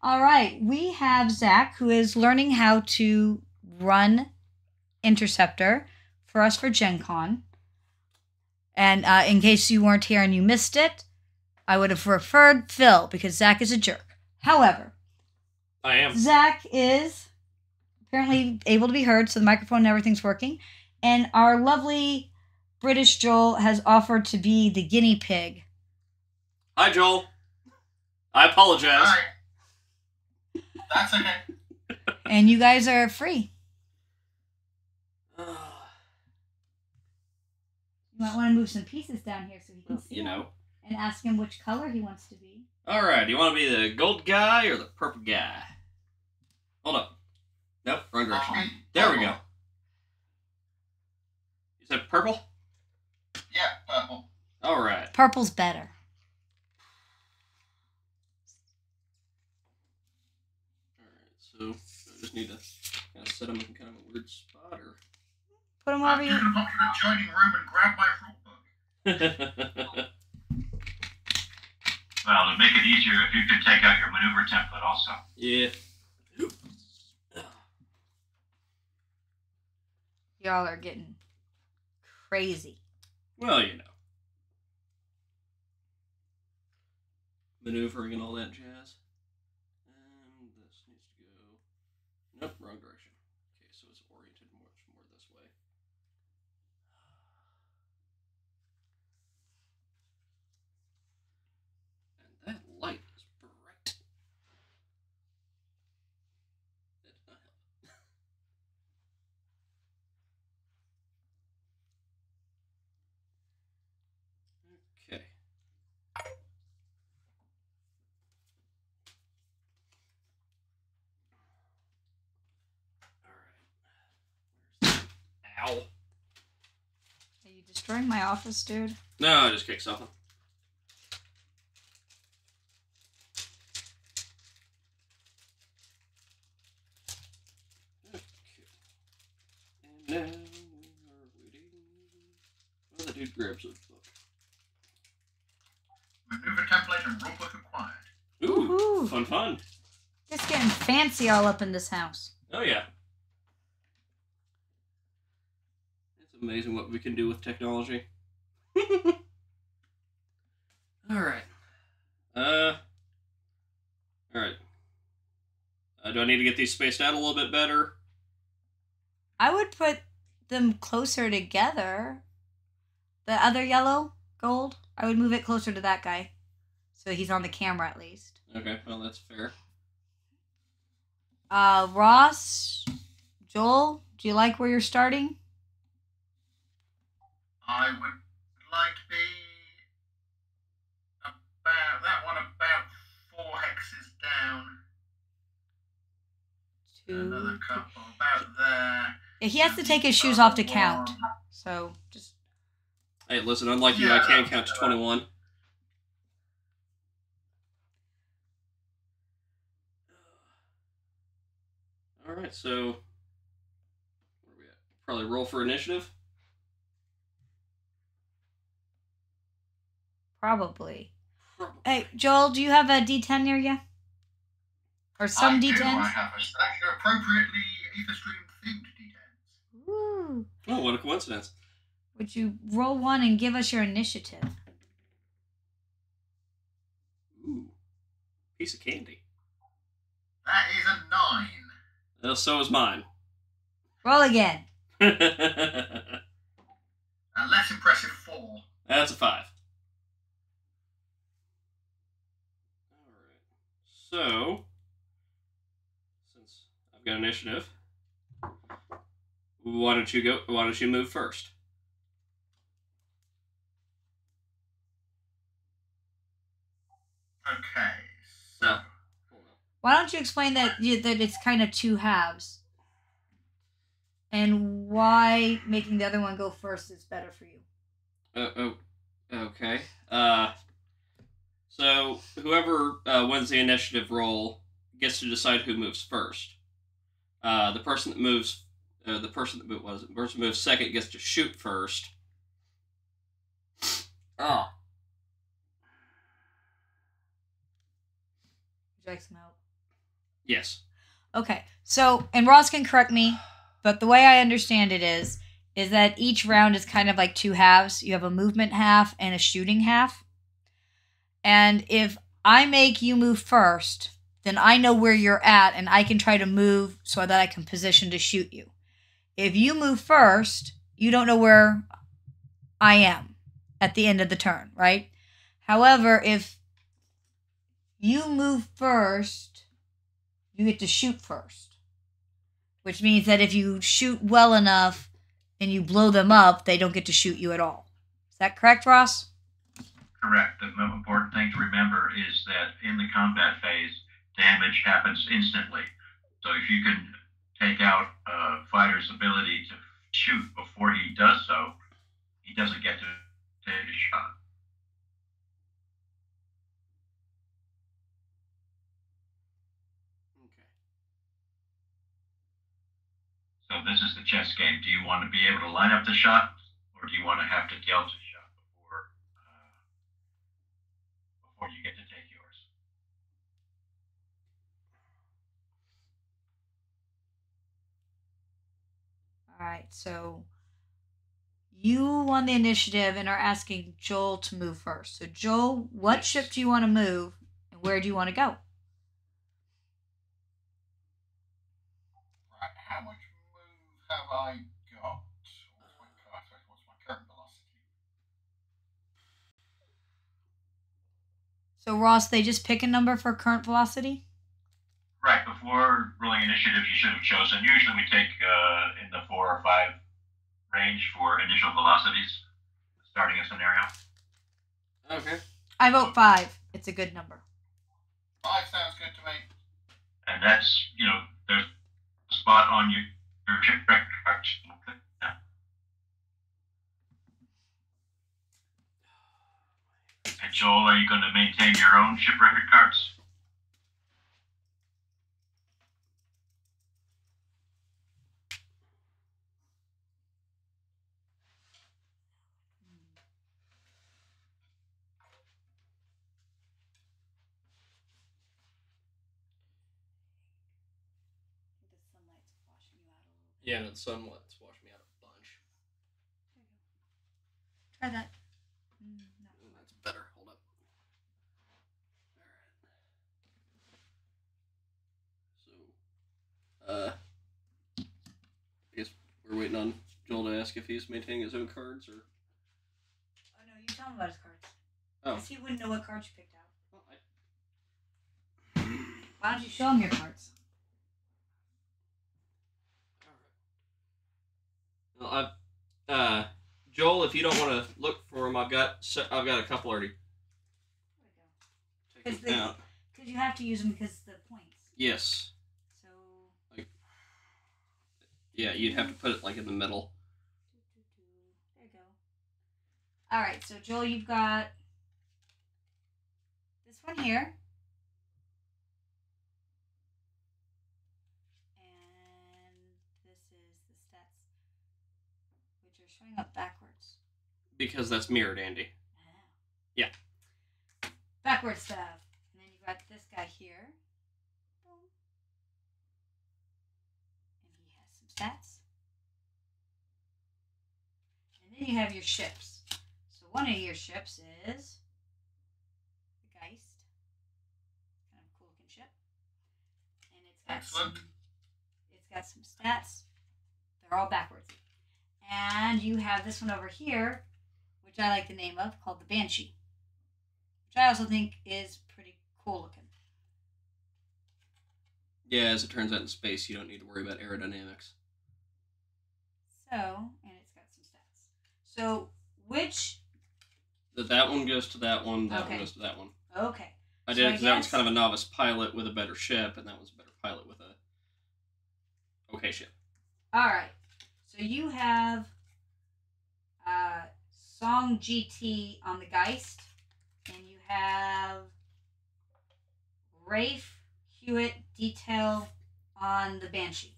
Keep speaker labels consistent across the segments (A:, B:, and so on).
A: All right, we have Zach who is learning how to run Interceptor for us for Gen Con. And uh, in case you weren't here and you missed it, I would have referred Phil because Zach is a jerk. However,
B: I am.
A: Zach is apparently able to be heard, so the microphone and everything's working. And our lovely British Joel has offered to be the guinea pig.
B: Hi, Joel. I apologize.
C: Hi. That's okay.
A: And you guys are free. You might want to move some pieces down here so he can see
B: you
A: them
B: know.
A: and ask him which color he wants to be.
B: All right. Do you want to be the gold guy or the purple guy? Hold up. Nope. Wrong direction.
C: Um,
B: There we go. You said purple.
C: Yeah, purple.
B: All right.
A: Purple's better.
B: All right. So I just need to kind of set them in kind of a weird spot, or.
A: Put him
C: I'm
A: wherever
C: just
A: you.
C: gonna pop to the adjoining room and grab my rule book.
D: Well, to make it easier, if you could take out your maneuver template also.
B: yeah.
A: Y'all are getting crazy.
B: Well, you know. Maneuvering and all that jazz. And this needs to go. Nope, wrong direction. Okay, so it's oriented much more this way. And that light is bright. It, uh, Okay. All right. Ow.
A: Are you destroying my office, dude?
B: No, I just kicked something. Okay. And now we are waiting. Oh, the dude grabs a book.
C: Maneuver template and rule book acquired.
B: Ooh,
A: Woohoo.
B: fun, fun.
A: Just getting fancy all up in this house.
B: Oh yeah. Amazing what we can do with technology. all right. Uh. All right. Uh, do I need to get these spaced out a little bit better?
A: I would put them closer together. The other yellow, gold, I would move it closer to that guy. So he's on the camera at least.
B: Okay, well that's fair.
A: Uh, Ross, Joel, do you like where you're starting?
C: I would like to be about that one about four hexes down. Another couple about there.
A: Yeah, he has to take his shoes off to count. So just
B: Hey, listen, unlike you, I can
C: that's
B: count to twenty-one. All right, so where are we at? Probably roll for initiative.
A: Probably.
B: Probably.
A: Hey, Joel, do you have a D10 near you? Or some
C: I do. I
A: D10s?
C: have a stack of appropriately AetherStream themed D10s.
A: Ooh.
B: Oh, what a coincidence!
A: Would you roll one and give us your initiative?
B: Ooh, piece of candy.
C: That is a nine.
B: Uh, so is mine.
A: Roll again.
B: That's
C: A less impressive four.
B: That's a five. All right. So, since I've got initiative, why don't you go? Why don't you move first?
C: Okay. So
A: Why don't you explain that you, that it's kind of two halves, and why making the other one go first is better for you?
B: Uh, oh, okay. Uh, so whoever uh, wins the initiative roll gets to decide who moves first. Uh, the person that moves, uh, the person that was? The person moves second gets to shoot first. Oh,
A: Would you like some help?
B: Yes.
A: Okay. So, and Ross can correct me, but the way I understand it is, is that each round is kind of like two halves. You have a movement half and a shooting half. And if I make you move first, then I know where you're at and I can try to move so that I can position to shoot you. If you move first, you don't know where I am at the end of the turn, right? However, if you move first, you get to shoot first. Which means that if you shoot well enough and you blow them up, they don't get to shoot you at all. Is that correct, Ross?
D: Correct. The important thing to remember is that in the combat phase, damage happens instantly. So if you can take out a fighter's ability to shoot before he does so, he doesn't get to take a shot.
B: Okay.
D: So this is the chess game. Do you want to be able to line up the shot, or do you want to have to deal a shot before uh, before you get to take yours?
A: All right, so you won the initiative and are asking Joel to move first. So, Joel, what
B: Yes.
A: ship do you want to move and where do you want to go?
C: Right, how much move have I got? What's my, cur- sorry, what's my current velocity?
A: So, Ross, they just pick a number for current velocity?
D: Right before rolling initiative, you should have chosen. Usually, we take uh, in the four or five range for initial velocities, starting a scenario.
B: Okay.
A: I vote five. It's a good number.
C: Five sounds good to me.
D: and that's you know there's a spot on your, your ship record card. Yeah. And Joel, are you going to maintain your own ship record cards?
B: Yeah, no, the sunlight's washed me out a bunch.
A: Try that. Mm, no.
B: Ooh, That's better. Hold up. Alright. So, uh, I guess we're waiting on Joel to ask if he's maintaining his own cards or.
A: Oh, no, you tell him about his cards.
B: Oh.
A: Because he wouldn't know what cards you picked out.
B: Well, I...
A: Why don't you show him your cards?
B: Well, I've, uh, Joel, if you don't want to look for them, I've got I've got a couple already.
A: Because
B: Taken
A: they-
B: out.
A: Because you have to use them because the points.
B: Yes.
A: So.
B: Yeah, you'd have to put it like in the middle.
A: There you go. All right, so Joel, you've got this one here. And this is the stats, which are showing up backwards.
B: Because that's mirrored, Andy. Ah. Yeah.
A: Backward stuff. And then you've got this guy here. Boom. And he has some stats. And then you have your ships. So one of your ships is the Geist. Kind of a cool looking ship. And it's got
C: Excellent.
A: some it's got some stats. They're all backwards. And you have this one over here, which I like the name of, called the Banshee. Which I also think is pretty cool looking.
B: Yeah, as it turns out in space, you don't need to worry about aerodynamics.
A: So, and it's got some stats. So, which
B: That that one goes to that one. That
A: Okay.
B: one goes to that one.
A: okay.
B: I
A: So
B: did
A: I
B: because that
A: was
B: kind of a novice pilot with a better ship, and that was a better pilot with a okay ship.
A: All right. So you have uh, Song GT on the Geist, and you have Rafe Hewitt Detail on the Banshee.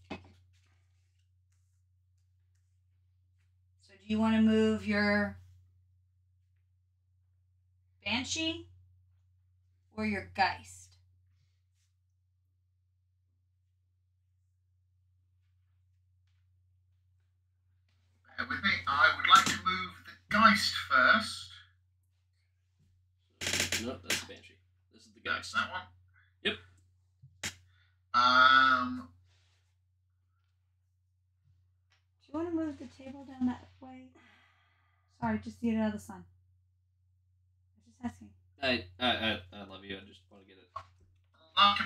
A: you want to move your Banshee or your Geist?
C: Bear with me, I would like to move the Geist first.
B: No, that's the Banshee. This is the Geist.
C: That one?
B: Yep.
C: Um,
A: you want to move the table down that way? Sorry, just to get it out of the sun. I was just asking.
B: I, I, I, I love you. I just want to get it.
C: like to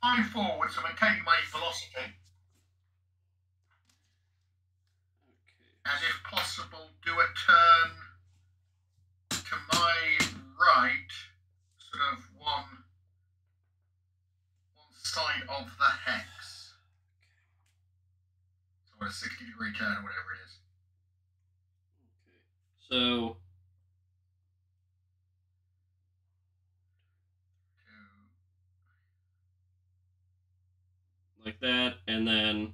C: fly forward, so maintaining my velocity,
B: Okay.
C: as if possible, do a turn to my right, sort of one one side of the hex. So a sixty degree turn or whatever it is.
B: Okay. So like that, and then.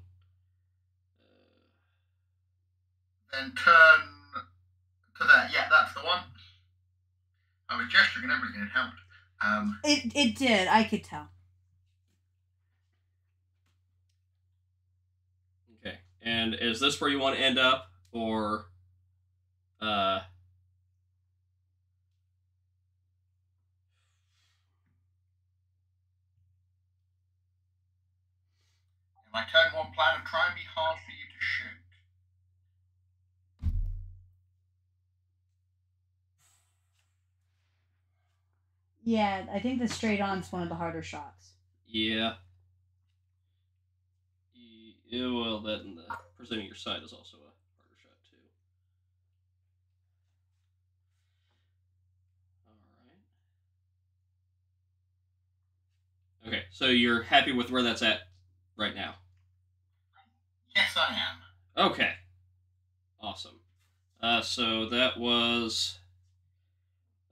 B: Uh,
C: then turn to that. Yeah, that's the one. I was gesturing and everything, it helped. Um,
A: It it did. I could tell.
B: okay. And is this where you want to end up, or? Uh.
C: in my turn one plan of try and be hard for you to shoot.
A: Yeah, I think the straight on's one of the harder shots.
B: Yeah. Ye- Yeah, well, that and the presenting your side is also a harder shot too. All right. Okay, so you're happy with where that's at right now.
C: Yes, I am.
B: Okay. Awesome. Uh, so that was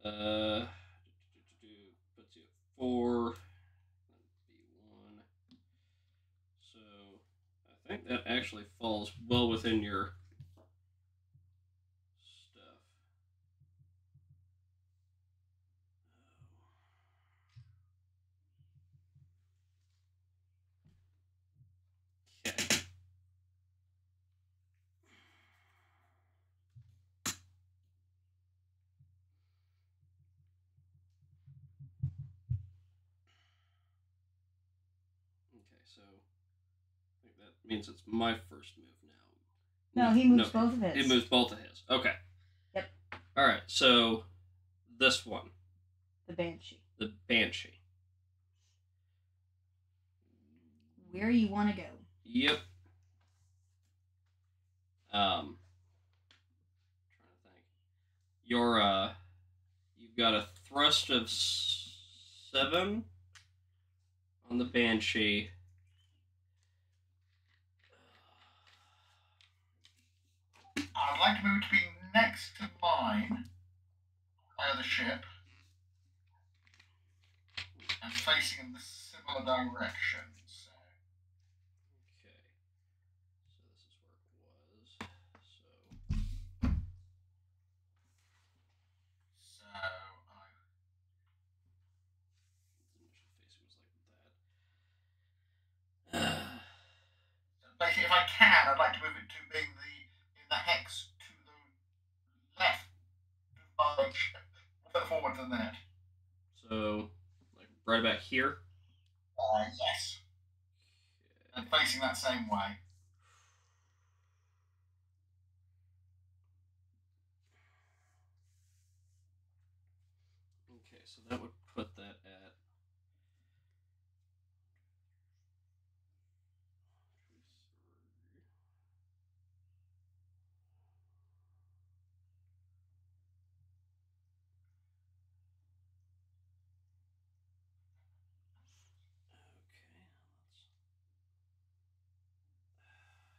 B: uh puts you at four. That'd be one. So I think that actually falls well within your stuff. Okay. Okay, so I think that means it's my first move now.
A: No, he moves both of his.
B: He moves both of his. Okay.
A: Yep.
B: All right, so this one,
A: The banshee.
B: the banshee.
A: Where you want to go?
B: Yep. Um, trying to think. Your uh, you've got a thrust of s- seven on the banshee.
C: I'd like to move to be next to mine, my other ship, and facing in the similar direction. So,
B: Okay. So this is where it was. So
C: so I,
B: initial facing was like that.
C: basically, if I can, I'd like to move it to being the in the hex to the left of my ship, further forward than that.
B: so, like right about here.
C: Uh, yes, and facing that same way.
B: Okay, so that would put that at. Okay, let's.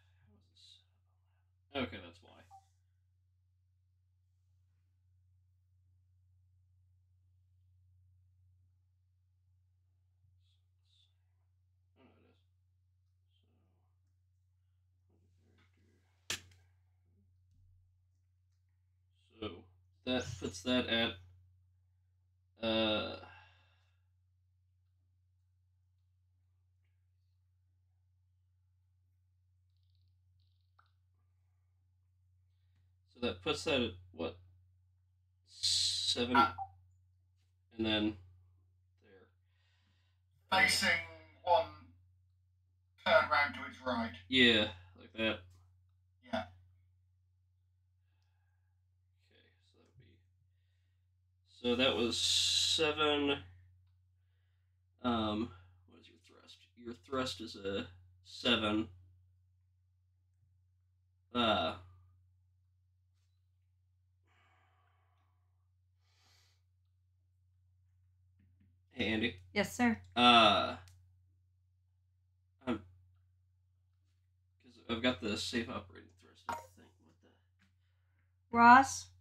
B: How is this set up? Okay, that's why. Oh, no, it is. So. So that puts that at. Uh. So that puts that at what? Seven.
C: Uh,
B: and then there.
C: Facing one turn round to its right.
B: Yeah, like that.
C: Yeah.
B: Okay, so that would be. So that was seven. Um, what is your thrust? Your thrust is a seven. Uh. Hey Andy.
A: Yes, sir.
B: Uh, I'm because I've got the safe operating thrust thing.
A: Ross.
B: What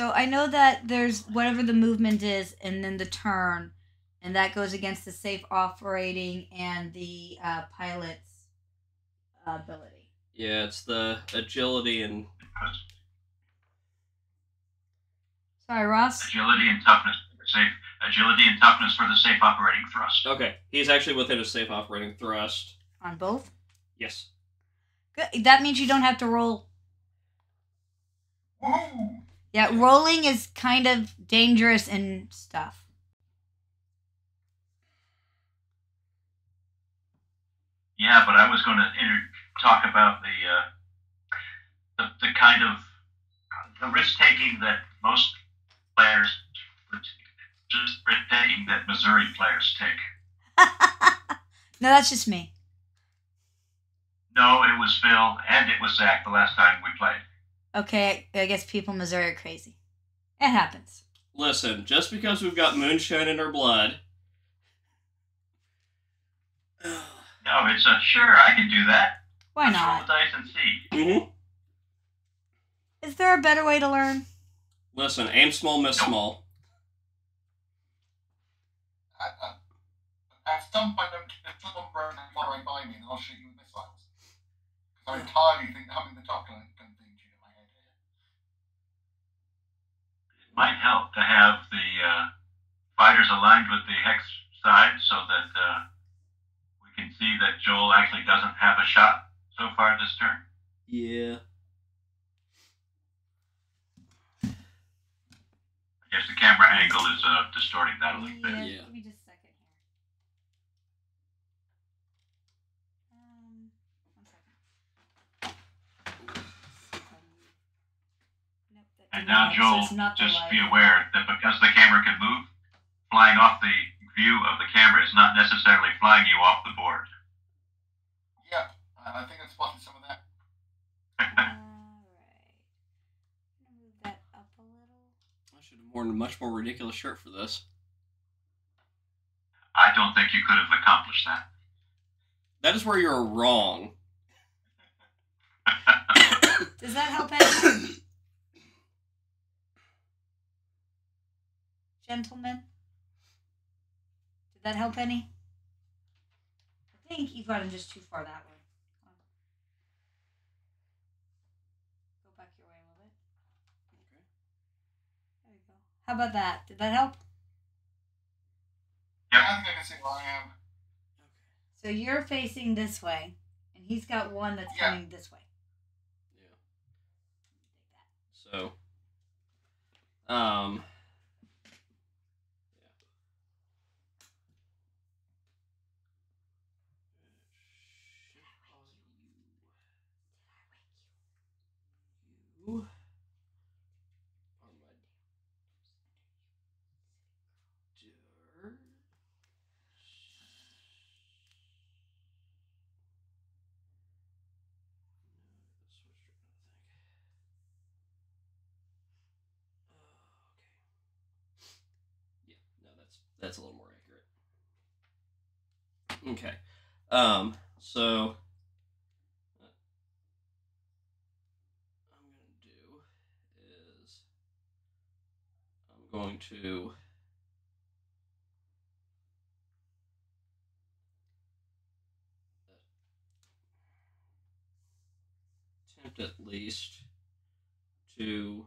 A: So I know that there's whatever the movement is, and then the turn, and that goes against the safe operating and the uh, pilot's uh, ability.
B: Yeah, it's the agility and
A: Sorry, Ross.
D: Agility and toughness for the safe. Agility and toughness for the safe operating thrust.
B: okay. He's actually within a safe operating thrust.
A: On both.
B: Yes.
A: Good. That means you don't have to roll.
C: Woohoo!
A: Yeah, rolling is kind of dangerous and stuff.
D: Yeah, but I was going to inter- talk about the, uh, the the kind of the risk taking that most players just risk taking that Missouri players take.
A: no, that's just me.
D: No, it was Phil and it was Zach the last time we played.
A: Okay, I guess people in Missouri are crazy. It happens.
B: Listen, just because we've got moonshine in our blood.
D: No, it's a sure I can do that.
A: Why
D: Let's roll
A: not?
D: the dice and see.
B: mm-hmm.
A: Is there a better way to learn?
B: Listen, aim small, miss
D: Nope.
B: small.
C: At, at, at some point, I'm if someone broke and by me, and I'll shoot you with missiles. Because I entirely think having the top gun gun thing shoot in my head here.
D: It might help to have the uh, fighters aligned with the hex side so that uh, we can see that Joel actually doesn't have a shot so far this turn.
B: Yeah.
D: I guess the camera angle is uh, distorting that a little bit.
B: Yeah.
A: Give me just a second here. Um, one second. Nope, that
D: And now,
A: work,
D: Joel,
A: not
D: just
A: light.
D: be aware that because the camera can move, flying off the view of the camera is not necessarily flying you off the board.
C: Yeah, I think I spotted some of that.
A: Alright. Move that up a little.
B: I should have worn a much more ridiculous shirt for this.
D: I don't think you could have accomplished that.
B: That is where you're wrong.
A: Does that help any? Gentlemen? Did that help any? I think you've gotten just too far that way. Go back your way a little bit. Okay. There you go. How about that? Did that help?
C: Yeah, I think I can see where I am. Okay.
A: So you're facing this way, and he's got one that's
C: Yeah.
A: coming this way.
B: Yeah. So, um, that's that's a little more accurate. Okay. Um, so what I'm gonna do is I'm going to attempt at least to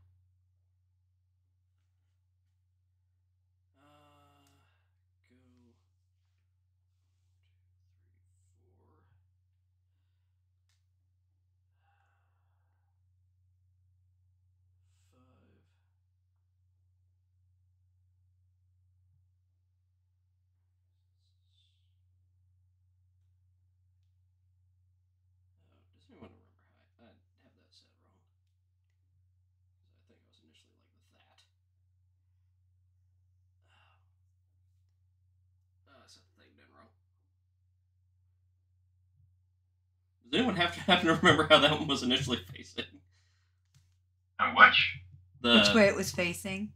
B: anyone have to happen to remember how that one was initially facing?
D: Uh, which?
B: The
A: Which way it was facing.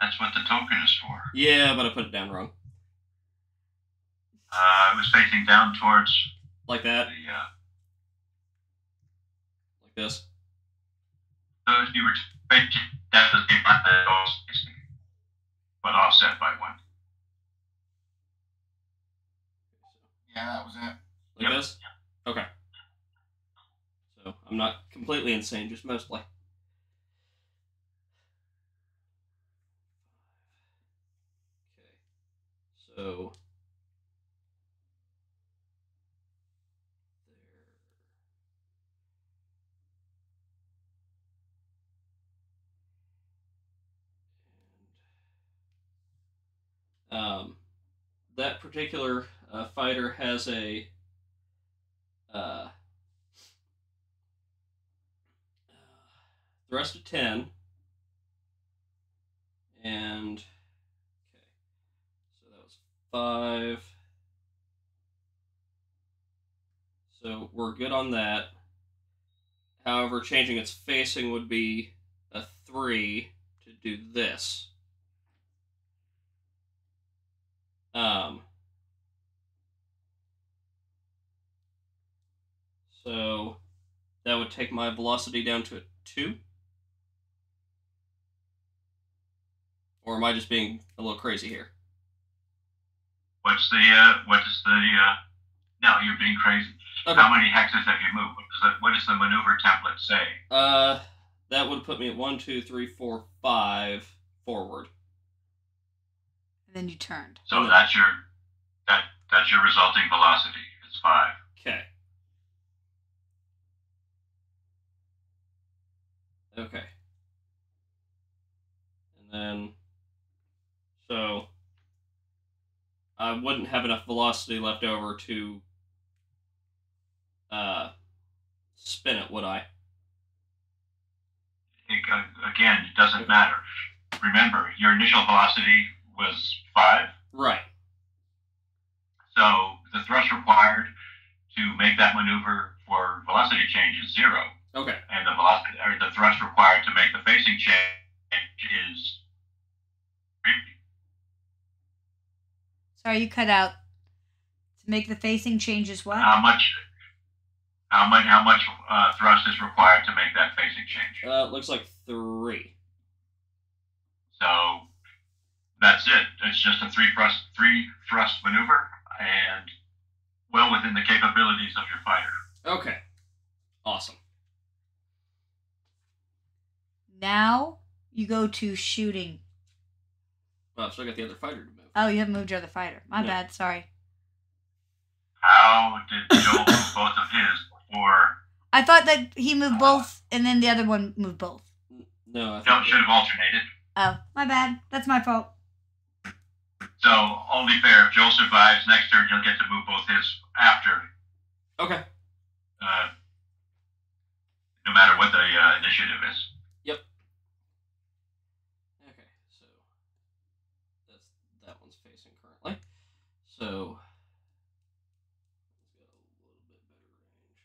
D: That's what the token is for.
B: yeah, but I put it down wrong.
D: Uh, it was facing down towards
B: Like
D: the.
B: that,
D: Uh,
B: like this.
D: so you were facing down the same line that it was facing, but offset by one.
C: Yeah, that was it.
B: Like
D: Yep.
B: this? Okay. So I'm not completely insane, just mostly. Okay. So. Um, that particular uh, fighter has a uh, thrust of 10 and okay. So that was 5 so we're good on that. However changing its facing would be a 3 to do this. Um So that would take my velocity down to a two. Or am I just being a little crazy here?
D: What's the? Uh, what is the? Uh, no, you're being crazy.
B: Okay.
D: How many hexes have you moved? What does the, what does the maneuver template say?
B: Uh, that would put me at one, two, three, four, five forward.
A: And then you turned.
D: So that's your that that's your resulting velocity. It's five.
B: Okay. Okay. And then, so I wouldn't have enough velocity left over to uh, spin it, would I?
D: It, uh, again, it doesn't matter. Remember, your initial velocity was five.
B: Right.
D: So the thrust required to make that maneuver for velocity change is zero,
B: Okay.
D: and the velocity or the thrust required to make the facing change is.
A: Sorry, you cut out. To make the facing changes what?
D: How much? How much? How much uh, thrust is required to make that facing change?
B: Uh, looks like three.
D: So that's it. It's just a three thrust three thrust maneuver, and well within the capabilities of your fighter.
B: Okay. Awesome.
A: Now you go to shooting.
B: Well, I've still got the other fighter to move.
A: Oh, you haven't moved your other fighter. My
B: No.
A: bad. Sorry.
D: How did Joe move both of his before?
A: I thought that he moved both, and then the other one moved both.
B: No, I
D: Joe
B: think
D: should have alternated.
A: Oh, my bad. That's my fault.
D: So only fair. If Joel survives next turn, he'll get to move both his after,
B: Okay.
D: uh, no matter what the uh, initiative is.
B: Okay, so that's that one's facing currently. So it's got a little bit better range.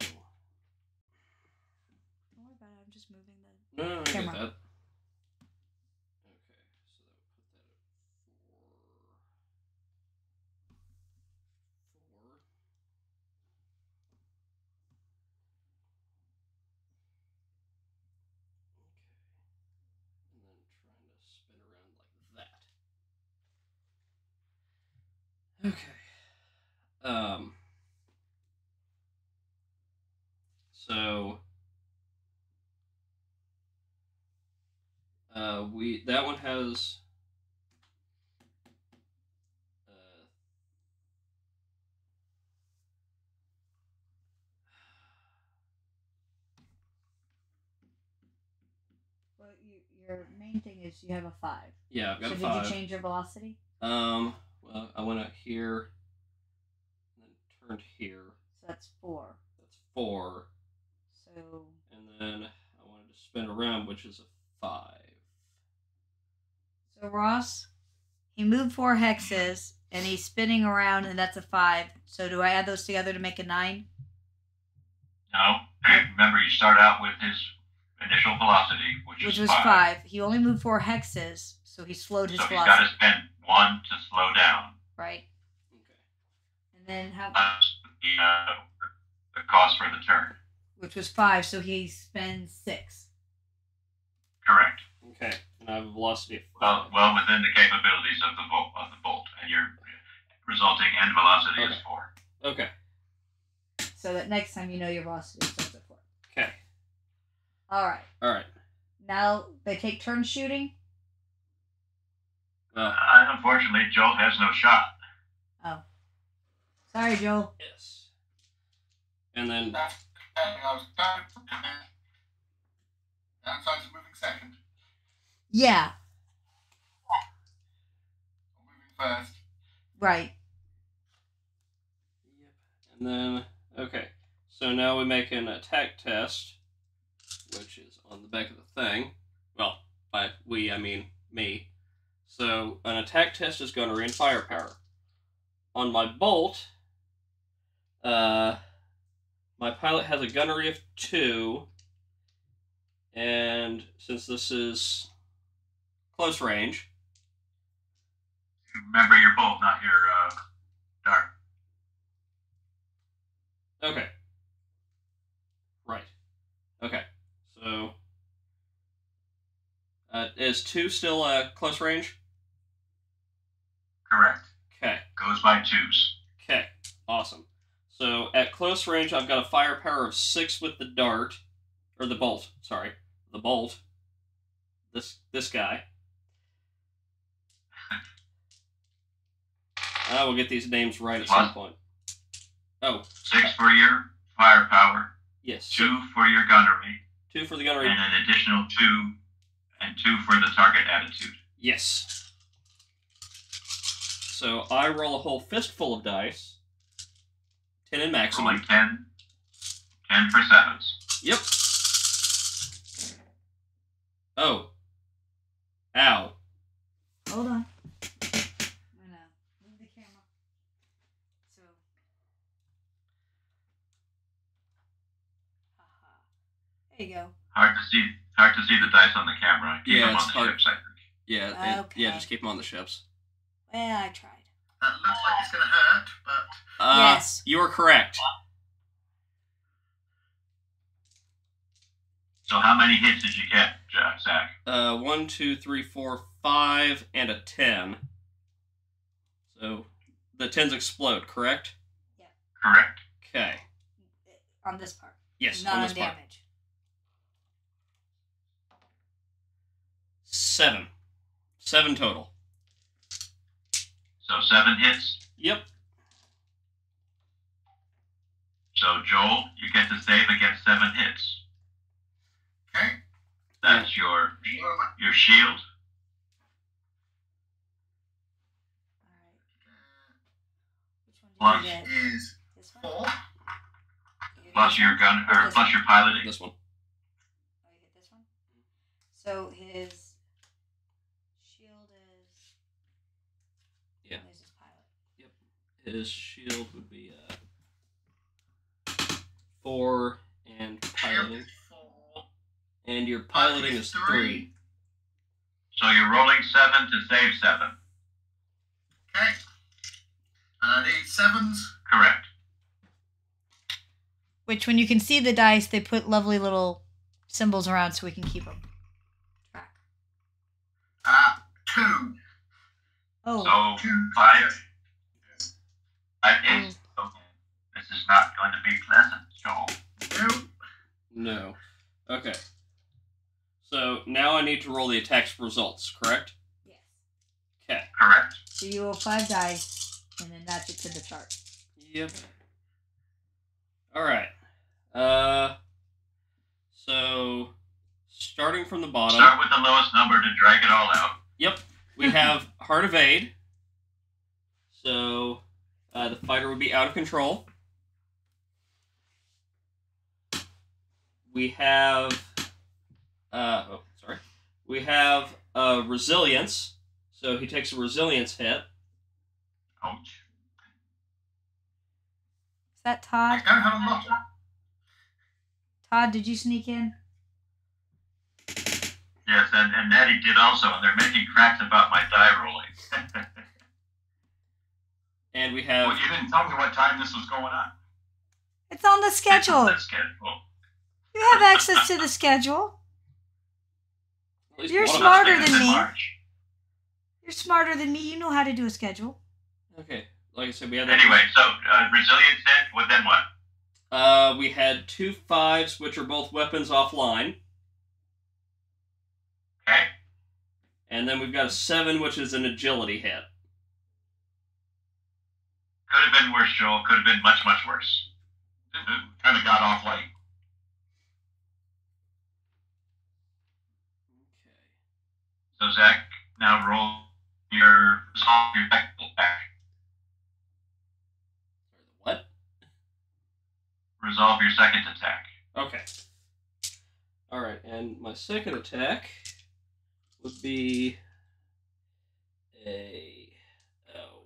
B: So hmm.
A: I'm just moving the.
B: No, no, no, I get
A: Camera.
B: that. Okay, so that would put that at four. Four. Okay. And then trying to spin around like that. Okay. Um. So. Uh, we that one has. Uh,
A: Well, you, your main thing is you have a five.
B: yeah, I've got
A: so
B: a
A: did you change your velocity?
B: Um, well, I went out here, and then turned here.
A: So that's four.
B: That's four,
A: So
B: and then I wanted to spin around, which is a five.
A: So Ross, he moved four hexes and he's spinning around, and that's a five. So do I add those together to make a nine?
D: No. Remember, you start out with his initial velocity, which,
A: Which
D: is
A: was
D: five.
A: five. He only moved four hexes, so he slowed his
D: So he's got to
A: velocity.
D: spend one to slow down.
A: Right.
B: Okay.
A: And then how?
D: That's the, uh, the cost for the turn.
A: Which was five, so he spends six.
D: Correct.
B: Okay, and I have a velocity of
D: Well,
B: five.
D: well within the capabilities of the bolt of the bolt, and your resulting end velocity is four.
B: Okay.
A: So that next time you know your velocity starts at four.
B: Okay.
A: All right.
B: All right.
A: Now they take turns shooting.
D: Uh, unfortunately, Joel has no shot. Oh.
A: Sorry, Joel.
B: yes. And then
C: That's I was down. Downside's moving second.
A: Yeah. Right.
B: Yep. And then, okay. So now we make an attack test, which is on the back of the thing. Well, by we, I mean me. So an attack test is gunnery and firepower. On my bolt, uh, my pilot has a gunnery of two, and since this is close range,
D: Remember your bolt, not your uh, dart.
B: Okay. Right. Okay. So, uh, is two still uh, close range?
D: Correct.
B: Okay.
D: Goes by twos.
B: Okay. Awesome. So at close range, I've got a firepower of six with the dart, or the bolt. Sorry, the bolt. This this guy. I will get these names right at some
D: What?
B: point. Oh
D: Six for your firepower,
B: yes,
D: two for your gunnery,
B: two for the gunnery.
D: and an additional two, and two for the target attitude.
B: Yes. So I roll a whole fistful of dice. Ten in maximum.
D: Rolling 10, 10 for sevens.
B: Yep. Oh. Ow.
A: Hold on. I'm gonna move the camera. So. Haha. There you go.
D: Hard to see. Hard to see the dice on the camera. Keep
B: Yeah,
D: them on the
B: hard.
D: ships, I think.
B: Yeah, it- yeah, just keep them on the ships.
A: Well, I tried.
C: That looks like it's going to hurt, but
B: Uh,
A: Yes.
B: You are correct.
D: So how many hits did you get, Jack, Zach?
B: Uh, one, two, three, four, five, and a ten. So the tens explode, correct? Yeah.
D: Correct.
B: Okay.
A: On this part.
B: Yes,
A: Not
B: on
A: on
B: this part. Seven. Seven total.
D: So seven hits.
B: Yep.
D: So Joel, you get to save against seven hits.
C: okay.
D: That's your
C: What am I-
D: your shield.
A: Alright. Which one
D: Plus
A: did you get?
C: Is four.
D: Plus your gun or plus
A: plus
D: your piloting.
B: This one.
A: Oh, get this one? So his shield is.
B: Yeah.
A: There's his pilot.
B: His shield would be uh four and piloting.
C: is four.
B: And your piloting is
C: Three.
B: three.
D: So you're rolling seven to save seven.
C: Okay. And I need sevens.
D: Correct.
A: Which, when you can see the dice, they put lovely little symbols around so we can keep them. Track.
C: Uh, two.
A: Oh,
D: So
C: Two.
D: five. Five days. Okay. This is not going to be pleasant, Joel.
C: Two.
B: No. Okay. So now I need to roll the attack's results, correct?
A: yes.
B: Okay.
D: Correct.
A: So you roll five dice, and then that's it's in the chart.
B: Yep. All right. Uh. So, starting from the bottom.
D: Start with the lowest number to drag it all out.
B: Yep. We have Heart of Aid. So, uh, the fighter would be out of control. We have. Uh, oh, sorry. We have uh, Resilience. So he takes a Resilience hit.
D: Ouch.
A: Is that
C: I
A: Todd?
C: don't have a lot.
A: Todd, did you sneak in?
D: Yes, and, and Natty did also, and they're making cracks about my die rolling.
B: And we have.
E: Well, you didn't tell me what time this was going on.
A: It's on the schedule.
D: That's schedule.
A: You have access to the schedule. You're
B: one of us
A: smarter than me.
D: March.
A: You're smarter than me. You know how to do a schedule.
B: Okay. Like I said, we had that.
D: Anyway, so uh, resilience hit. Well, then what?
B: Uh, we had two fives, which are both weapons offline.
D: Okay.
B: And then we've got a seven, which is an agility hit.
D: Could have been worse, Joel. Could have been much, much worse.
E: Kind of got off late.
B: Okay.
D: So Zach, now roll your resolve your technical attack.
B: What?
D: Resolve your second attack.
B: Okay. Alright, and my second attack would be a oh,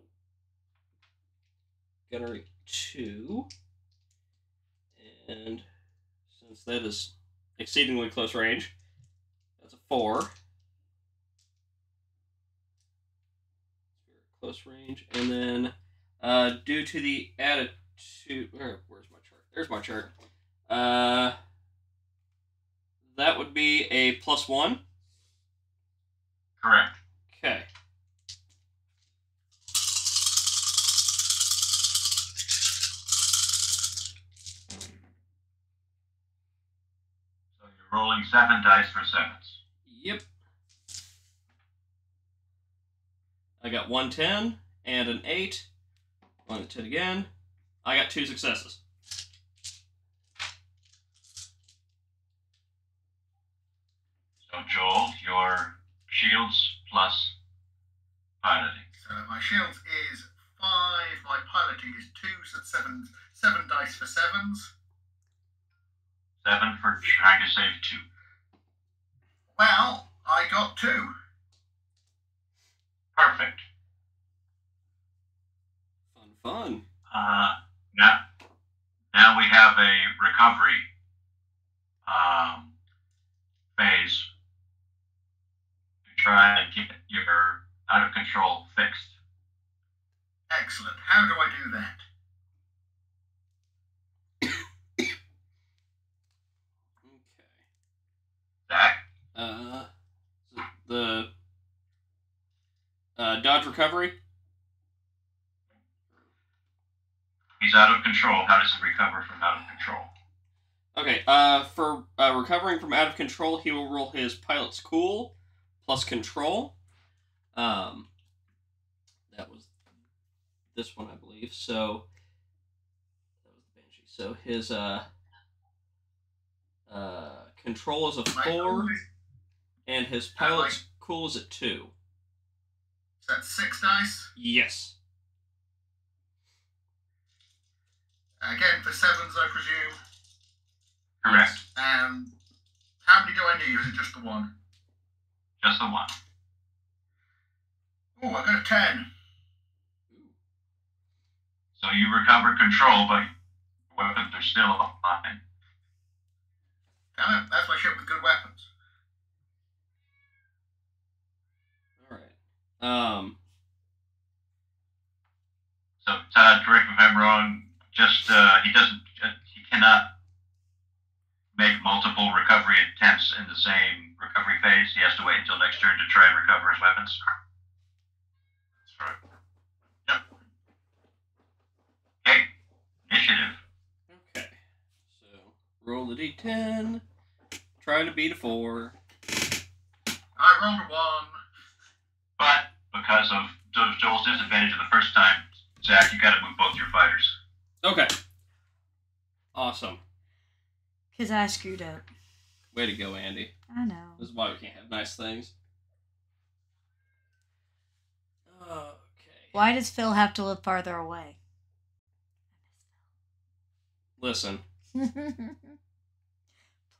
B: gunnery two, and since that is exceedingly close range, that's a four. Close range, and then uh, due to the attitude, where, where's my chart? There's my chart. Uh, that would be a plus one.
D: Correct.
B: Okay.
D: Rolling seven dice for sevens.
B: Yep. I got one ten and an eight. On the ten again. I got two successes.
D: So Joel, your shields plus piloting.
C: So my shields is five. My piloting is two. So seven. Seven dice for sevens.
D: Seven for trying to save two.
C: Well, I got two.
D: Perfect.
B: Fun, fun.
D: Uh, now, now we have a recovery um, phase to try and get your out of control fixed.
C: Excellent. How do I do that?
D: Zach,
B: Uh, the uh, dodge recovery.
D: he's out of control. How does he recover from out of control?
B: Okay, uh, for uh, recovering from out of control, he will roll his pilot's cool plus control. Um, that was this one, I believe. So that was the banshee. So his uh, uh, control is a
C: My
B: four,
C: only-
B: and his
C: I like-
B: pilot's cool is a two.
C: So that's six dice.
B: Yes.
C: Again for sevens, I presume.
D: Correct.
C: Um, how many do I need? Or is it just the one?
D: Just the one.
C: Oh, I got a ten.
D: So you recover control, but weapons are still offline.
C: Damn it, that's my ship with good weapons.
B: All right. Um.
D: So, Todd, correct me if I'm wrong. Just uh, he doesn't. Uh, he cannot make multiple recovery attempts in the same recovery phase. He has to wait until next turn to try and recover his weapons.
E: That's right.
D: Okay. Initiative.
B: Okay. So roll the d10. Try to beat a four.
C: I rolled a one.
D: But because of Joel's disadvantage of the first time, Zach, you got to move both your fighters.
B: Okay. Awesome.
A: Because I screwed up.
B: Way to go, Andy.
A: I know.
B: This is why we can't have nice things. Okay.
A: Why does Phil have to live farther away?
B: Listen.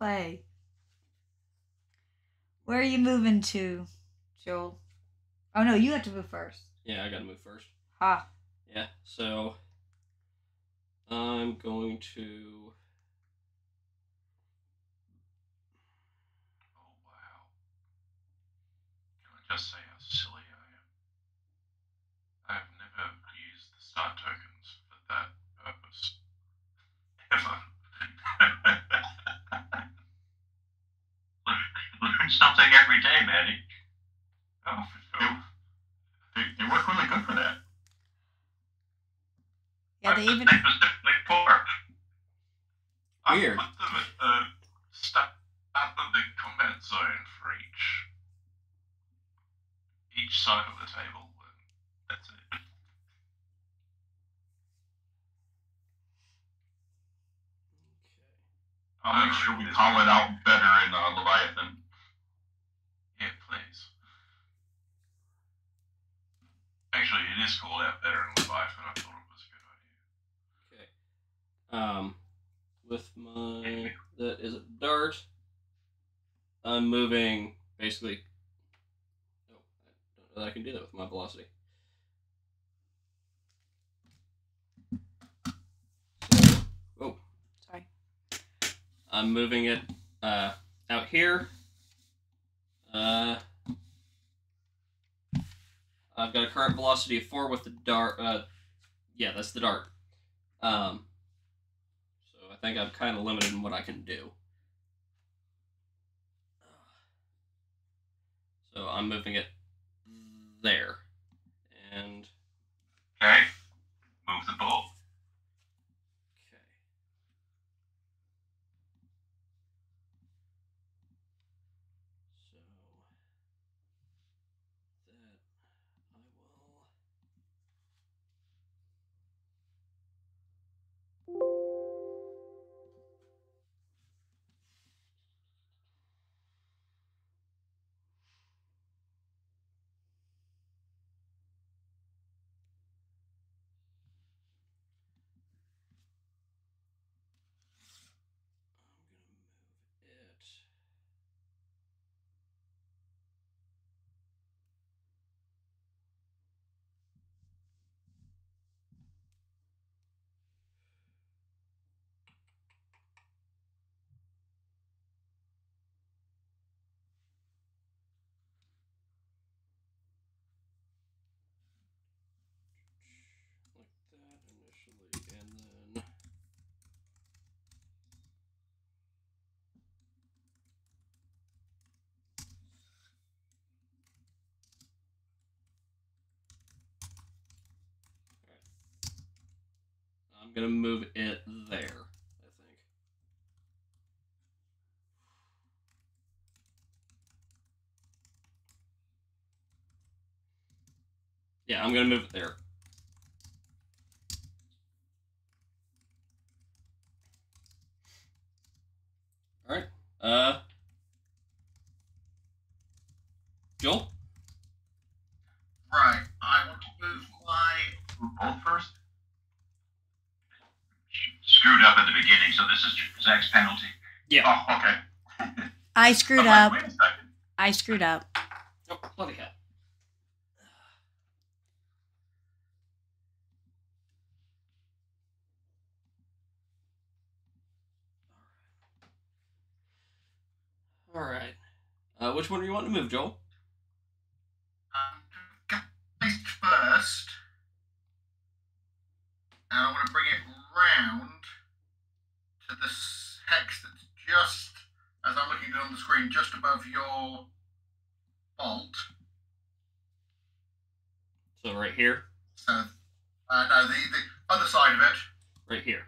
A: Play. Where are you moving to, Joel? Oh no, you have to move first.
B: Yeah, I gotta move first.
A: Ha.
B: Yeah, so I'm going to.
E: Oh wow. Can I just say how silly I am? I've never used the start tokens for that purpose. Ever.
D: Learn something every day, Maddie.
E: oh. They, they work really good for that.
A: Yeah, they even
D: They specifically for.
B: Weird.
E: I put them at the start of the combat zone for each each side of the table. That's it. I'll make sure we call it out better in uh, Leviathan. Yeah, please. Actually, it is called out better in Leviathan. I thought it was a good idea.
B: Okay. Um, with my that is a dart. I'm moving basically. Oh, I don't know that I can do that with my velocity. So, oh,
A: sorry.
B: I'm moving it uh, out here. Uh, I've got a current velocity of four with the dart. Uh, yeah, that's the dart. Um, so I think I'm kind of limited in what I can do. So I'm moving it there, and
D: Okay. Move the bull.
B: okay. So that I will. I'm gonna move it. like that initially, and then I'm gonna move it there. I think. Yeah, I'm gonna move it there. All right. Uh, Joel.
C: Right. I want to move my.
E: Both first?
D: Screwed up at the beginning, so this is Zach's penalty. Yeah.
E: Oh, okay.
A: I screwed
E: I'm like,
A: up.
E: Wait a second.
A: I screwed up.
B: Oh, bloody hell. All right. Uh, which one do you want to move, Joel?
C: Um, first. And I want to bring it round to this hex that's just, as I'm looking at it on the screen, just above your bolt.
B: So right here,
C: So, uh, no, the, the other side of it.
B: right here.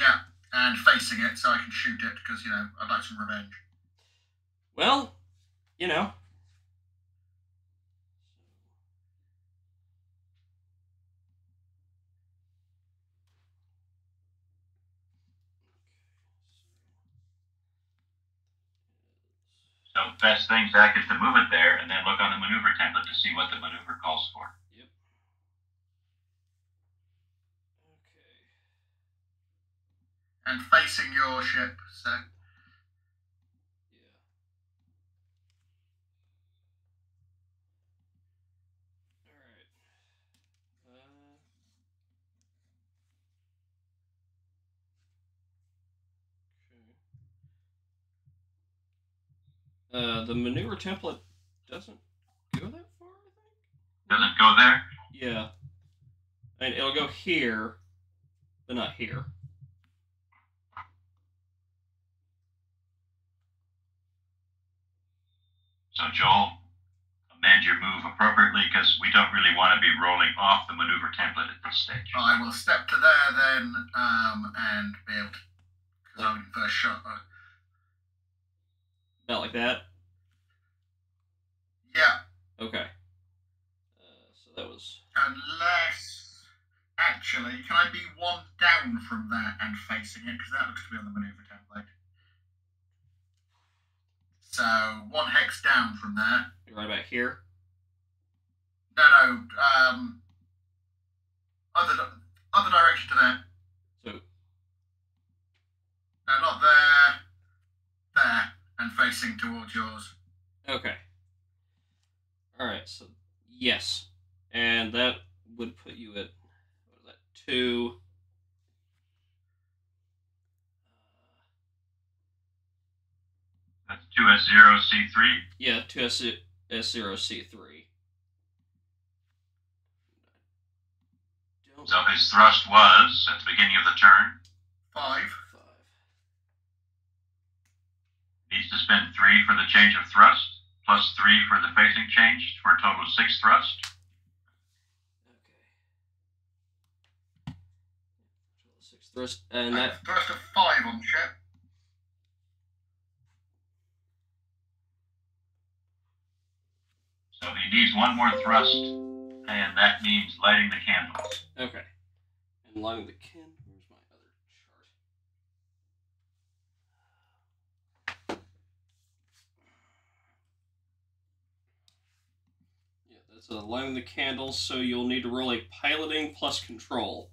C: Yeah, and facing it so I can shoot it because, you know, I'd like some revenge.
B: Well, you know.
D: So best thing, Zach, is to move it there and then look on the maneuver template to see what the maneuver calls for. Yep.
B: Okay.
C: And facing your ship, so.
B: Uh, the maneuver template doesn't go that far, I think.
D: Does it go there?
B: Yeah. And it'll go here, but not here.
D: So Joel, amend your move appropriately because we don't really want to be rolling off the maneuver template at this stage.
C: I will step to there then um, and be able to. Because I'm in first shot. Uh,
B: About like that.
C: yeah,
B: Okay. Uh, so that was.
C: unless. Actually, can I be one down from that and facing it? Because that looks to be on the maneuver template. So, one hex down from there.
B: Right about here.
C: No, no. Um, other other direction to there.
B: So
C: No, not there. There, and facing towards yours.
B: Okay. Alright, so yes. And that would put you at what is that? Two.
D: That's 2S0C3.
B: Yeah, two S S zero C three.
D: So his thrust was at the beginning of the turn.
C: Five.
B: five.
D: Needs to spend three for the change of thrust, plus three for the facing change, for a total of six thrust.
B: Okay. Six thrust and
C: And
B: that
C: thrust of five on ship.
D: So he needs one more thrust, and that means lighting the candles.
B: okay. And lighting the kin where's my other chart? Yeah, that's uh, lighting the candles, so you'll need to roll a piloting plus control.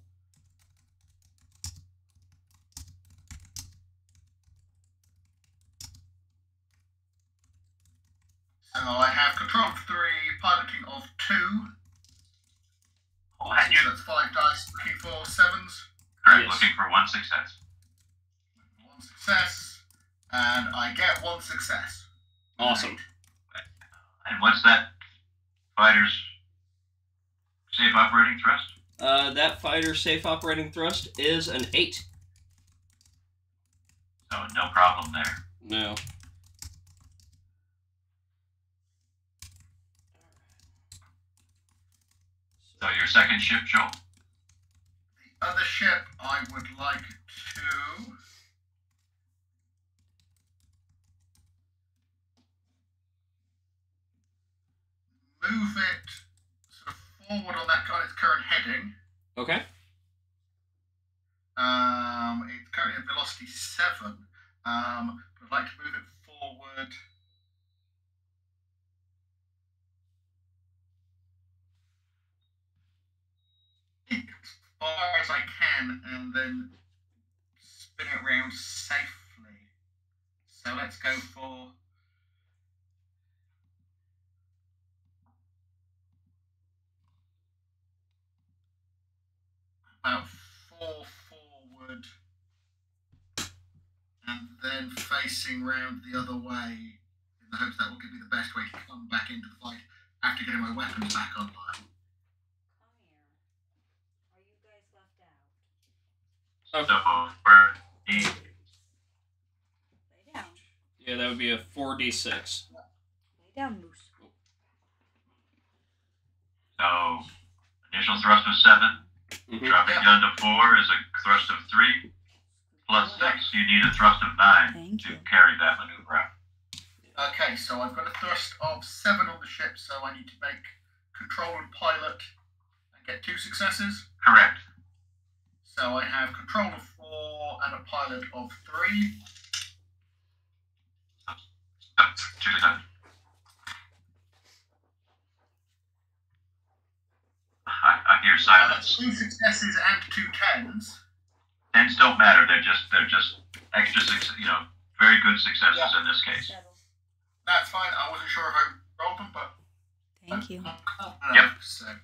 C: So I have control of three, piloting of two.
D: Oh, and you
C: So that's five dice, looking for sevens.
D: are
B: Yes.
D: looking for one success.
C: One success. And I get one success.
B: Awesome.
D: And what's that fighter's safe operating thrust?
B: Uh, that fighter safe operating thrust is an eight.
D: So no problem there.
B: No.
D: So your second ship, Joel.
C: The other ship I would like to. Move it sort of forward on that on its current heading.
B: Okay.
C: Um, it's currently at velocity seven. Um, but I'd like to move it forward. As far as I can, and then spin it round safely. So let's go for. About four forward and then facing round the other way in the hopes that will give me the best way to come back into the fight after getting my weapons back online.
A: Come here. Are you guys left out?
D: So for
A: Lay down.
B: Yeah, that would be a 4d6.
A: Lay down, Moose.
D: so initial thrust of 7
B: Mhm.
D: dropping
C: Yeah.
D: down to four is a thrust of three plus six. You need a thrust of nine
A: Thank
D: to
A: you.
D: carry that maneuver out.
C: Okay, so I've got a thrust of seven on the ship, so I need to make control and pilot and get two successes.
D: Correct.
C: So I have control of four and a pilot of three.
D: Two successes. I, I hear
C: Uh,
D: silence.
C: two successes and two tens.
D: Tens don't matter. They're just they're just extra success. You know, very good successes
C: Yeah.
D: in this case.
C: That's fine. I wasn't sure if I rolled them, but
A: Thank you.
C: I'm
D: Yep.
C: So
B: Okay,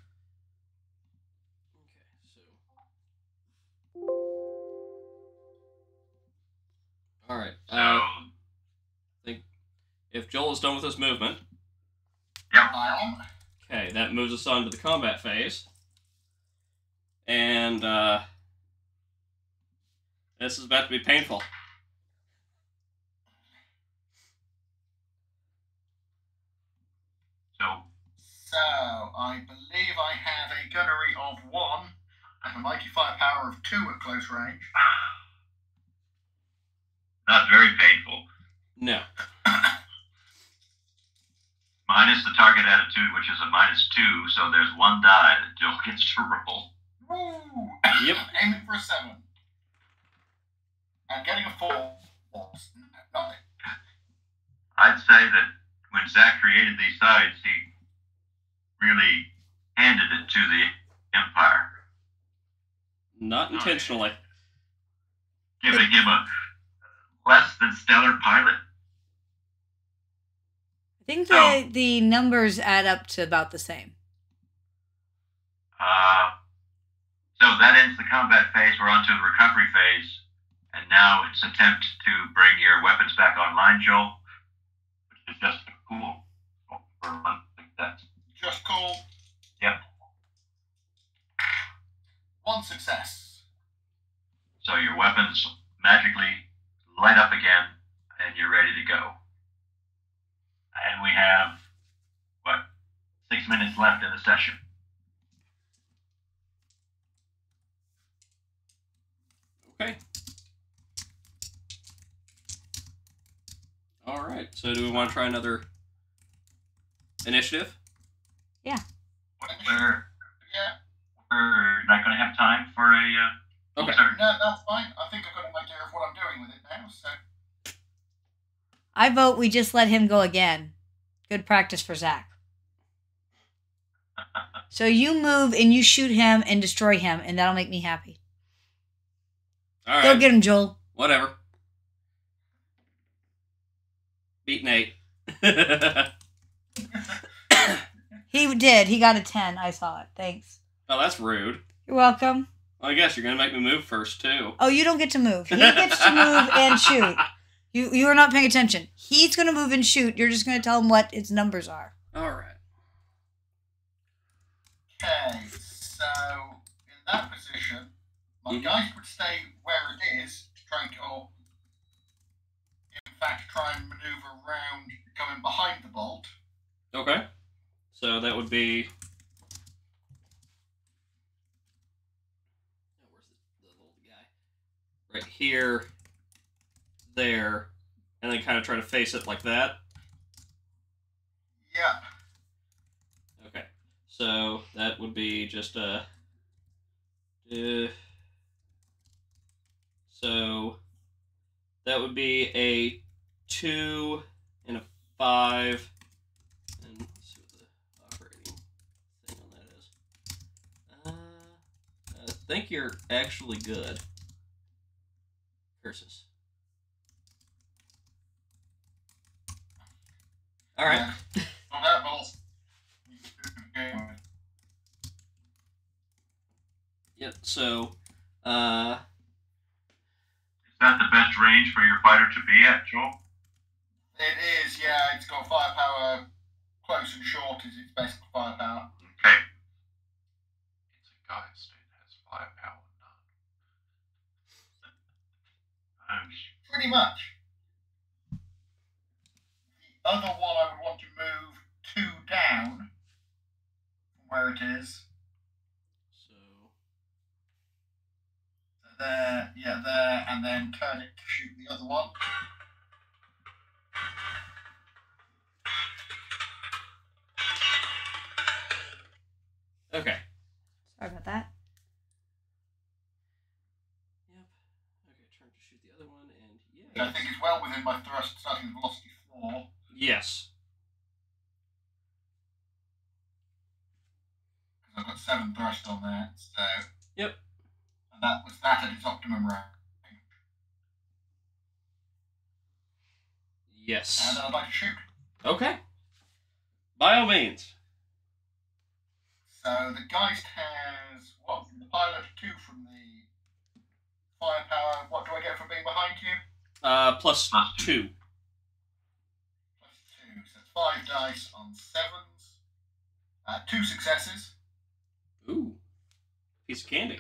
B: so. Alright.
D: So
B: Uh, if Joel is done with his movement,
C: I am.
B: okay, that moves us on to the combat phase. And, uh. This is about to be painful.
D: so
C: So I believe I have a gunnery of one and a mighty firepower of two at close range.
D: not very painful.
B: No.
D: Minus the target attitude, which is a minus two, so there's one die that Joel gets to roll.
C: Woo!
B: Yep.
C: Aiming for a seven. And getting a four. Nothing.
D: I'd say that when Zach created these sides, he really handed it to the Empire,
B: Not intentionally.
D: giving him a less than stellar pilot.
A: I think
D: So-
A: the, the numbers add up to about the same.
D: Uh, so that ends the combat phase. We're on to the recovery phase. And now it's attempt to bring your weapons back online, Joel, which is just cool. For one success.
C: Just cool.
D: Yep.
C: One success.
D: So your weapons magically light up again, and you're ready to go. And we have, what, six minutes left in the session.
B: Okay. Alright, so do we want to try another initiative?
D: We're,
C: Yeah.
D: we're not going to have time for a. Uh,
B: Okay.
D: turn.
C: No, that's fine. I think I've got an idea of what I'm doing with it now. So
A: I vote we just let him go again. Good practice for Zach. So you move and you shoot him and destroy him, and that'll make me happy. Go
B: Alright.
A: get him, Joel.
B: Whatever. Beat Nate.
A: He did. He got a 10. I saw it. Thanks.
B: oh, that's rude.
A: You're welcome.
B: Well, I guess you're gonna make me move first too.
A: Oh, you don't get to move. He gets to move and shoot. You you are not paying attention. He's going to move and shoot. You're just going to tell him what its numbers are.
B: All right.
C: Okay, so in that position, my
B: Mhm.
C: guys would stay where it is to try and or in fact try and maneuver around coming behind the bolt.
B: Okay. So that would be. Where's the, the little guy? Right here, there, and then kind of try to face it like that.
C: Yeah.
B: Okay. So that would be just a. Uh, so that would be a two and a five. And let's see what the operating thing on that is. Uh, I think you're actually good. Curses. All right.
C: Yeah. On that bolt.
B: Yep. So, uh,
D: that the best range for your fighter to be at, Joel?
C: It is, yeah. It's got firepower. Close and short is its best firepower.
D: Okay.
E: It's a geist. It has firepower none.
D: Um,
C: Pretty much. The other one I would want to move two down from where it is.
B: So
C: There, yeah, there, and then turn it to shoot the other one.
B: okay.
A: Sorry about that.
B: Yep. Okay, turn to shoot the other one, and
C: Which I think it's well within my thrust starting velocity four.
B: Yes.
C: because I've got seven thrust on there. So.
B: Yep.
C: And that was that at its optimum range.
B: Yes.
C: then I'd like to shoot.
B: Okay. By all means.
C: So the Geist has what from the pilot, two from the firepower. What do I get from being behind you?
B: Uh, plus
D: two.
B: two.
C: Plus two. So it's five dice on sevens. Uh, two successes.
B: Ooh. Piece of candy.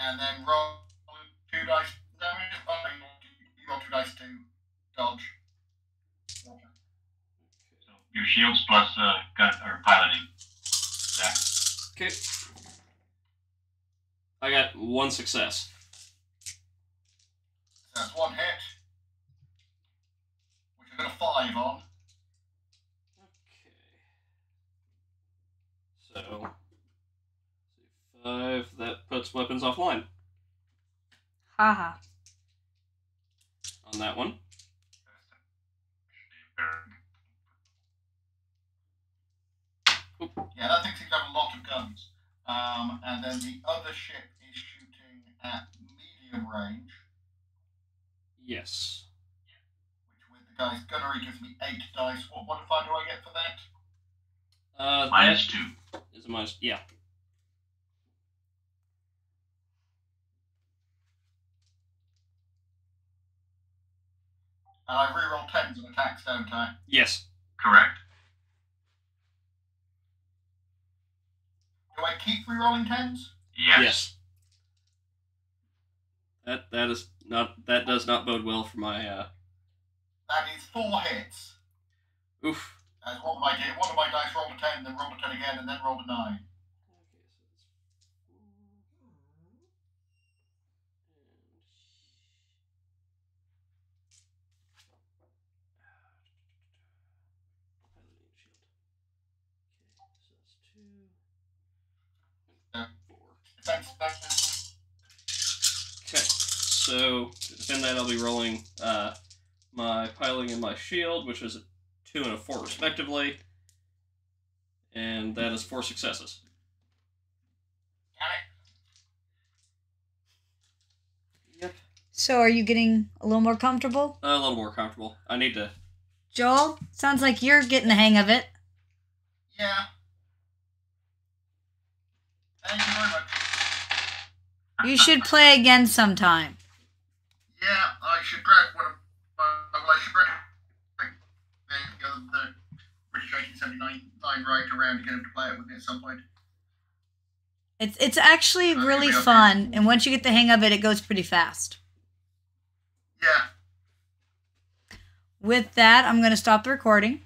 C: And then roll two dice damage. Oh, you roll two- you roll two dice to dodge.
D: so your shields plus uh, gun or piloting. Zach.
B: Okay. I got one success.
C: That's one hit. Which I got a five on.
B: Okay. So, five. That puts weapons offline
A: Haha.
B: on that one.
C: Yeah, that thing seems to have a lot of guns. Um, and then the other ship is shooting at medium range,
B: Yes.
C: which with the guy's gunnery gives me eight dice. What modifier do I get for that?
B: Uh,
D: Minus
B: that
D: two.
B: is a minus. Yeah.
C: And I reroll tens on attacks, don't I?
B: Yes.
D: Correct.
C: Do I keep rerolling tens?
D: Yes. Yes.
B: That that is not that does not bode well for my uh.
C: That is four hits.
B: Oof.
C: As one of my one of my dice rolled a ten, then rolled a ten again, and then rolled a nine.
B: Okay, so to defend that, I'll be rolling uh, my piling and my shield, which is a two and a four respectively, and that is four successes.
C: Got it.
B: Yep.
A: So are you getting a little more comfortable?
B: A little more comfortable. I need to.
A: Joel, sounds like you're getting the hang of it.
C: Yeah. Thank you very much.
A: You should play again sometime.
C: Yeah, I should drag one of uh, well, I should drag the, the, the British 1879 line right around to get him to play it with me at some point.
A: It's it's actually
C: Okay,
A: really
C: okay.
A: fun, and once you get the hang of it, it goes pretty fast.
C: Yeah.
A: With that, I'm going to stop the recording.